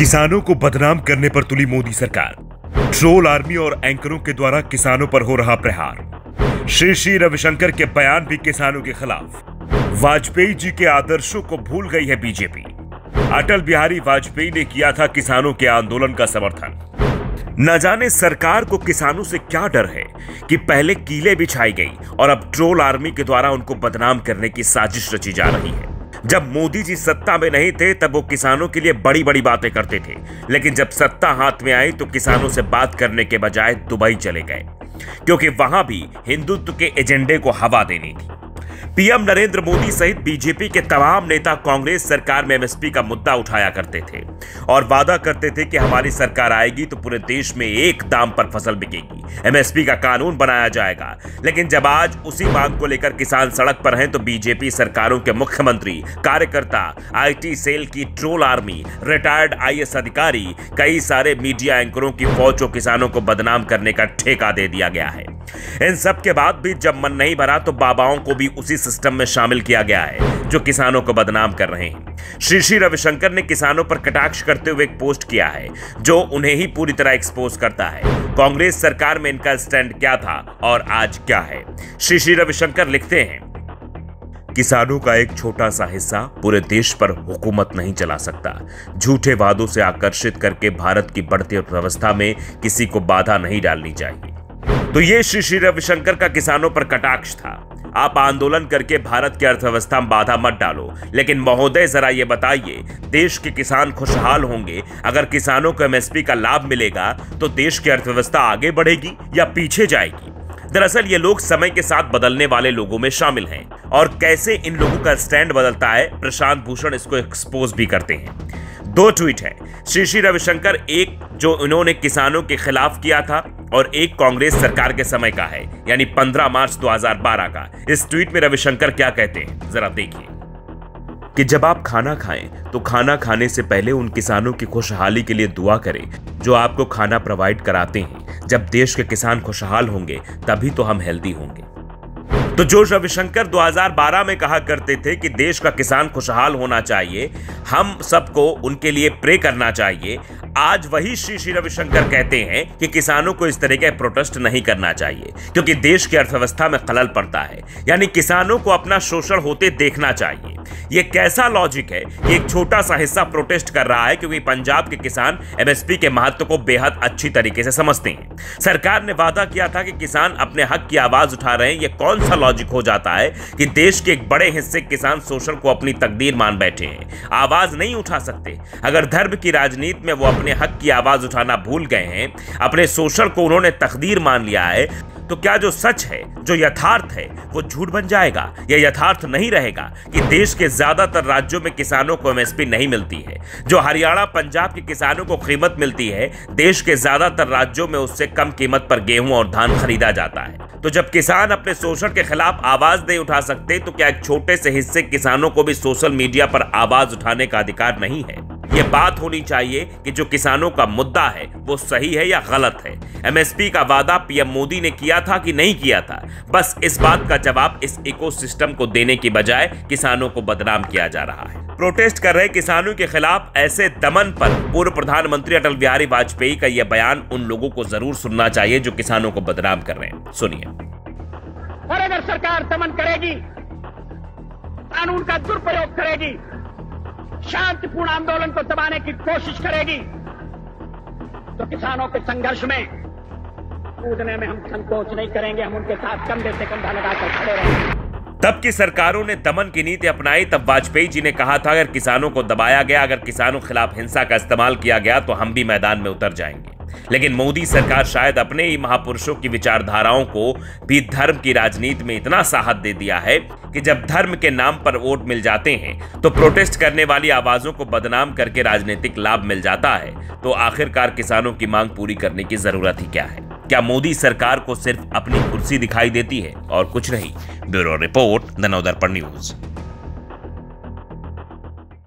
किसानों को बदनाम करने पर तुली मोदी सरकार। ट्रोल आर्मी और एंकरों के द्वारा किसानों पर हो रहा प्रहार। श्री श्री रविशंकर के बयान भी किसानों के खिलाफ। वाजपेयी जी के आदर्शों को भूल गई है बीजेपी। अटल बिहारी वाजपेयी ने किया था किसानों के आंदोलन का समर्थन। न जाने सरकार को किसानों से क्या डर है कि पहले कीले बिछाई गई और अब ट्रोल आर्मी के द्वारा उनको बदनाम करने की साजिश रची जा रही है। जब मोदी जी सत्ता में नहीं थे, तब वो किसानों के लिए बड़ी बड़ी बातें करते थे। लेकिन जब सत्ता हाथ में आई तो किसानों से बात करने के बजाय दुबई चले गए। क्योंकि वहाँ भी हिंदुत्व के एजेंडे को हवा देनी थी। पीएम नरेंद्र मोदी सहित बीजेपी के तमाम नेता कांग्रेस सरकार में एमएसपी का मुद्दा उठाया करते थे और वादा करते थे कि हमारी सरकार आएगी तो पूरे देश में एक दाम पर फ़सल बिकेगी। एमएसपी का कानून बनाया जाएगा। लेकिन जब आज उसी मांग को लेकर किसान सड़क पर हैं तो बीजेपी सरकारों के मुख्यमंत्री, कार्यकर्ता, आईटी, सेल की ट्रोल आर्मी, रिटायर्ड आईएएस अधिकारी, कई सारे मीडिया एंकरों की फौज किसानों को बदनाम करने का ठेका दे दिया गया है। इन सब के बाद भी जब मन नहीं भरा तो बाबाओं को भी उसी सिस्टम में शामिल किया गया है, जो किसानों को बदनाम कर रहे हैं। श्री श्री रविशंकर ने किसानों पर कटाक्ष करते हुए एक पोस्ट किया है, जो उन्हें ही पूरी तरह एक्सपोज करता है। कांग्रेस सरकार में इनका स्टैंड क्या था और आज क्या है? श्री श्री रविशंकर लिखते हैं। किसानों का एक छोटा सा हिस्सा पूरे देश पर हुकूमत नहीं चला सकता। झूठे वादों से आकर्षित करके भारत की बढ़ती अर्थव्यवस्था में किसी को बाधा नहीं डालनी चाहिए। तो ये श्री श्री रविशंकर का किसानों पर कटाक्ष था। आप आंदोलन करके भारत की अर्थव्यवस्था में बाधा मत डालो। लेकिन महोदय, जरा ये बताइए, देश के किसान खुशहाल होंगे? अगर किसानों को एमएसपी का लाभ मिलेगा तो देश की अर्थव्यवस्था आगे बढ़ेगी या पीछे जाएगी? दरअसल ये लोग समय के साथ बदलने वाले लोगों में शामिल हैं। और कैसे इन लोगों का स्टैंड बदलता है, प्रशांत भूषण इसको एक्सपोज भी करते हैं। दो ट्वीट है। श्री श्री रविशंकर, एक जो इन्होंने किसानों के खिलाफ किया था और एक कांग्रेस सरकार के समय का है, यानी 15 मार्च 2012 का। इस ट्वीट में रविशंकर क्या कहते हैं? जरा देखिए। कि जब आप खाना खाएँ तो खाना खाने से पहले उन किसानों की खुशहाली के लिए दुआ करें, जो आपको खाना प्रोवाइड कराते हैं। जब देश के किसान खुशहाल होंगे, तभी तो हम हेल्दी होंगे। तो जो रविशंकर 2012 में कहा करते थे कि देश का किसान खुशहाल होना चाहिए, हम सबको उनके लिए प्रे करना चाहिए, आज वही श्री श्री रविशंकर कहते हैं कि किसानों को इस तरह के प्रोटेस्ट नहीं करना चाहिए, क्योंकि देश की अर्थव्यवस्था में खलल पड़ता है। यानी किसानों को अपना शोषण होते देखना चाहिए। ये कैसा लॉजिक है? कि एक छोटा सा हिस्सा प्रोटेस्ट कर रहा है क्योंकि पंजाब के किसान एमएसपी के महत्व को बेहद अच्छी तरीके से समझते हैं। सरकार ने वादा किया था कि किसान अपने हक की आवाज़ उठा रहे हैं। ये कौन सा लॉजिक हो जाता है कि देश के एक बड़े हिस्से किसान शोषण को अपनी तकदीर मान बैठे हैं? आवाज़ नहीं उठा सकते। अगर धर्म की राजनीति में वो अपने हक की आवाज़ उठाना भूल गए हैं, अपने शोषण को उन्होंने तकदीर मान लिया है तो क्या जो सच है, जो यथार्थ है, वो झूठ बन जाएगा? या यथार्थ नहीं रहेगा कि देश के ज़्यादातर राज्यों में किसानों को एमएसपी नहीं मिलती है? जो हरियाणा, पंजाब के किसानों को कीमत मिलती है, देश के ज़्यादातर राज्यों में उससे कम कीमत पर गेहूँ और धान खरीदा जाता है। तो जब किसान अपने शोषण के खिलाफ आवाज़ नहीं उठा सकते तो क्या एक छोटे से हिस्से किसानों को भी सोशल मीडिया पर आवाज़ उठाने का अधिकार नहीं है? ये बात होनी चाहिए कि जो किसानों का मुद्दा है, वो सही है या गलत है। एमएसपी का वादा पीएम मोदी ने किया था कि नहीं किया था? बस इस बात का जवाब इस इकोसिस्टम को देने की बजाय किसानों को बदनाम किया जा रहा है। प्रोटेस्ट कर रहे किसानों के खिलाफ ऐसे दमन पर पूर्व प्रधानमंत्री अटल बिहारी वाजपेयी का यह बयान उन लोगों को ज़रूर सुनना चाहिए जो किसानों को बदनाम कर रहे हैं। सुनिए। और अगर सरकार दमन करेगी, कानून का दुरुपयोग करेगी शांतिपूर्ण आंदोलन को दबाने की कोशिश करेगी तो किसानों के संघर्ष में, कूदने में हम संकोच नहीं करेंगे, हम उनके साथ कंधे से कंधा लगाकर खड़े रहेंगे। तब की सरकारों ने दमन की नीति अपनाई, तब वाजपेयी जी ने कहा था, अगर किसानों को दबाया गया, अगर किसानों के खिलाफ हिंसा का इस्तेमाल किया गया तो हम भी मैदान में उतर जाएँगे। लेकिन मोदी सरकार शायद अपने ही महापुरुषों की विचारधाराओं को भी धर्म की राजनीति में इतना साहस दे दिया है कि जब धर्म के नाम पर वोट मिल जाते हैं तो प्रोटेस्ट करने वाली आवाजों को बदनाम करके राजनीतिक लाभ मिल जाता है। तो आखिरकार किसानों की मांग पूरी करने की ज़रूरत ही क्या है? क्या मोदी सरकार को सिर्फ़ अपनी कुर्सी दिखाई देती है? और कुछ नहीं। Bureau report the news.